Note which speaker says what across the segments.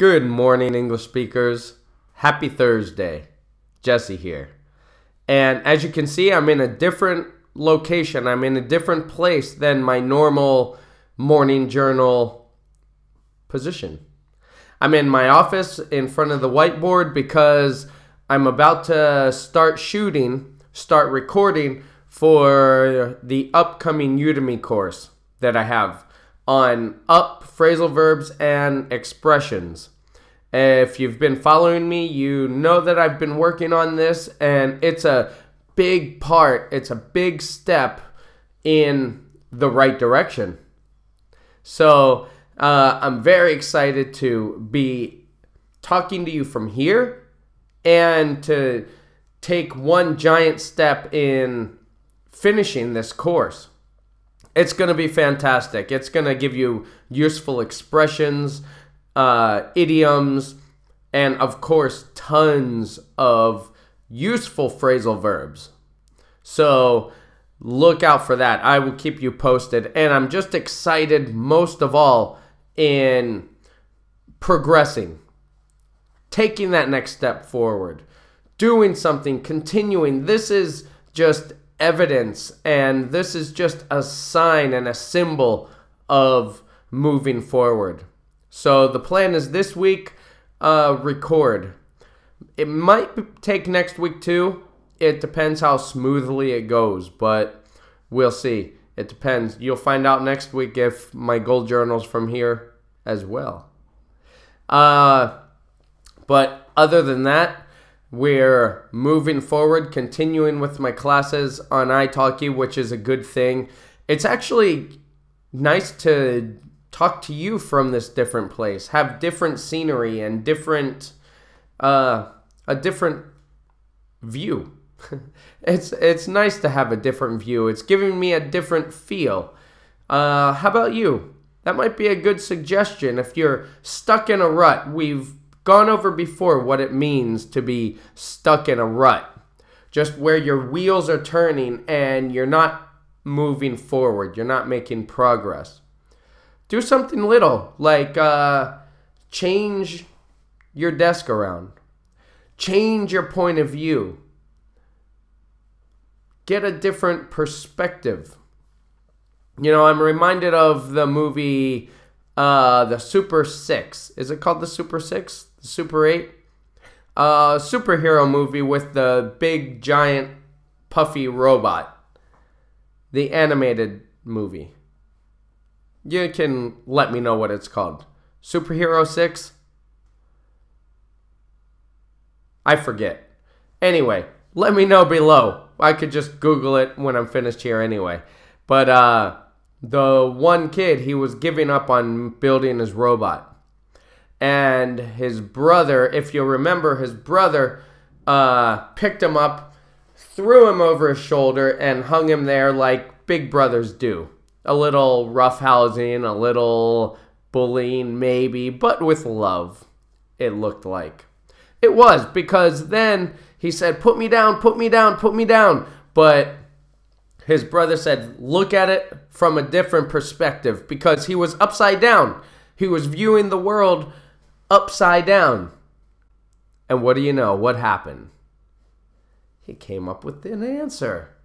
Speaker 1: Good morning, English speakers. Happy Thursday. Jesse here. And as you can see, I'm in a different location. I'm in a different place than my normal morning journal position. I'm in my office in front of the whiteboard because I'm about to start shooting, start recording for the upcoming Udemy course that I have on up phrasal verbs and expressions. If you've been following me, you know that I've been working on this and it's a big part, it's a big step in the right direction. So, uh, I'm very excited to be talking to you from here and to take one giant step in finishing this course. It's going to be fantastic. It's going to give you useful expressions, uh, idioms, and of course, tons of useful phrasal verbs. So look out for that. I will keep you posted. And I'm just excited most of all in progressing, taking that next step forward, doing something, continuing. This is just evidence and this is just a sign and a symbol of moving forward. So the plan is this week, uh, record. It might take next week too. It depends how smoothly it goes, but we'll see. It depends. You'll find out next week if my goal journal's from here as well. Uh, but other than that, we're moving forward, continuing with my classes on italki, which is a good thing. It's actually nice to talk to you from this different place, have different scenery and different, uh, a different view. it's it's nice to have a different view. It's giving me a different feel. Uh, how about you? That might be a good suggestion if you're stuck in a rut. We've gone over before what it means to be stuck in a rut. Just where your wheels are turning and you're not moving forward, you're not making progress. Do something little, like uh, change your desk around, change your point of view, get a different perspective. You know, I'm reminded of the movie uh, The Super Six. Is it called The Super Six? Super 8. Uh, superhero movie with the big, giant, puffy robot. The animated movie. You can let me know what it's called. Superhero 6? I forget. Anyway, let me know below. I could just Google it when I'm finished here anyway. But uh, the one kid, he was giving up on building his robot and his brother, if you'll remember, his brother uh, picked him up, threw him over his shoulder, and hung him there like big brothers do. A little roughhousing, a little bullying, maybe, but with love, it looked like. It was, because then he said, Put me down, put me down, put me down. But his brother said, Look at it from a different perspective, because he was upside down. He was viewing the world upside down. And what do you know? What happened? He came up with an answer.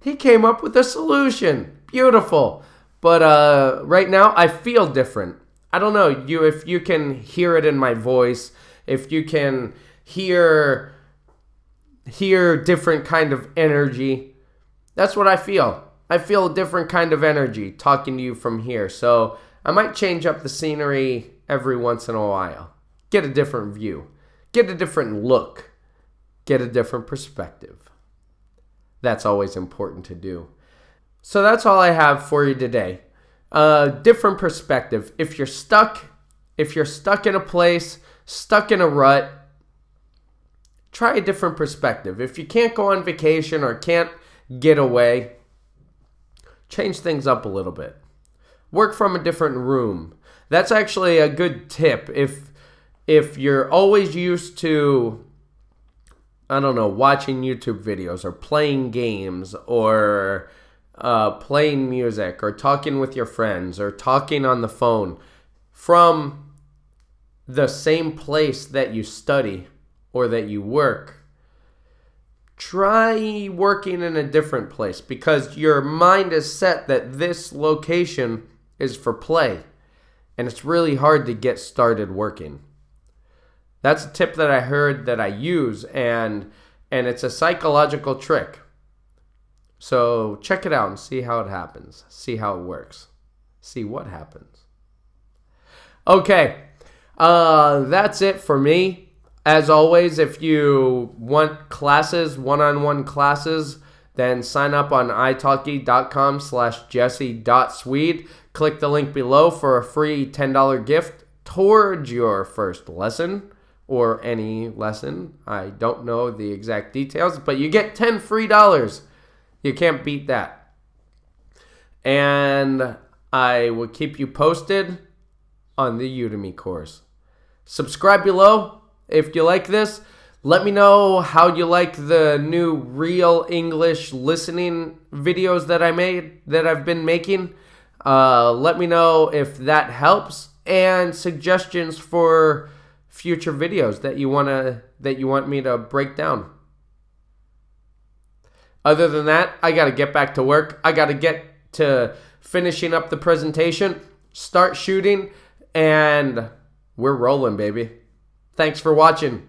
Speaker 1: He came up with a solution. Beautiful. But uh, right now, I feel different. I don't know you if you can hear it in my voice, if you can hear hear different kind of energy. That's what I feel. I feel a different kind of energy talking to you from here. So I might change up the scenery every once in a while. Get a different view, get a different look, get a different perspective. That's always important to do. So that's all I have for you today. A different perspective. If you're stuck, if you're stuck in a place, stuck in a rut, try a different perspective. If you can't go on vacation or can't get away, change things up a little bit. Work from a different room. That's actually a good tip. If if you're always used to I don't know, watching YouTube videos or playing games or uh, playing music or talking with your friends or talking on the phone from the same place that you study or that you work, try working in a different place because your mind is set that this location is for play and it's really hard to get started working. That's a tip that I heard that I use and and it's a psychological trick. So check it out and see how it happens. See how it works. See what happens. Okay. Uh, that's it for me. As always, if you want classes, one-on-one classes, then sign up on italki.com slash jesse.sweed. Click the link below for a free $10 gift towards your first lesson or any lesson. I don't know the exact details, but you get 10 free dollars. You can't beat that. And I will keep you posted on the Udemy course. Subscribe below if you like this. Let me know how you like the new real English listening videos that I made, that I've been making. Uh, let me know if that helps and suggestions for future videos that you wanna that you want me to break down. Other than that, I gotta get back to work. I gotta get to finishing up the presentation, start shooting, and we're rolling, baby. Thanks for watching.